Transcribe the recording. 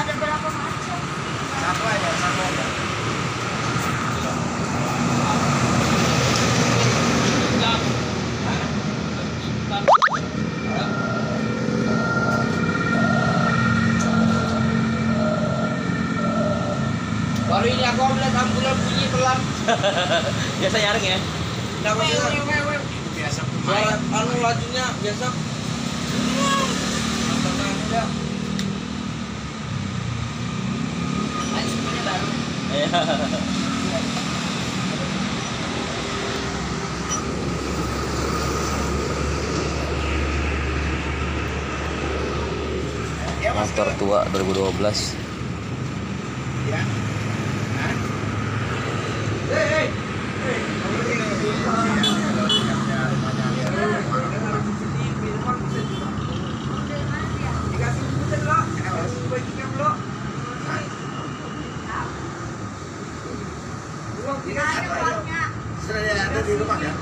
Ada berapa macam? Satu aja, satu aja. Baru ini aku ambil ambulan bunyi pelan. biasa nyaring ya. Biasa. Anu lajunya biasa motor tua 2012 ya Sudah ada di rumah ya?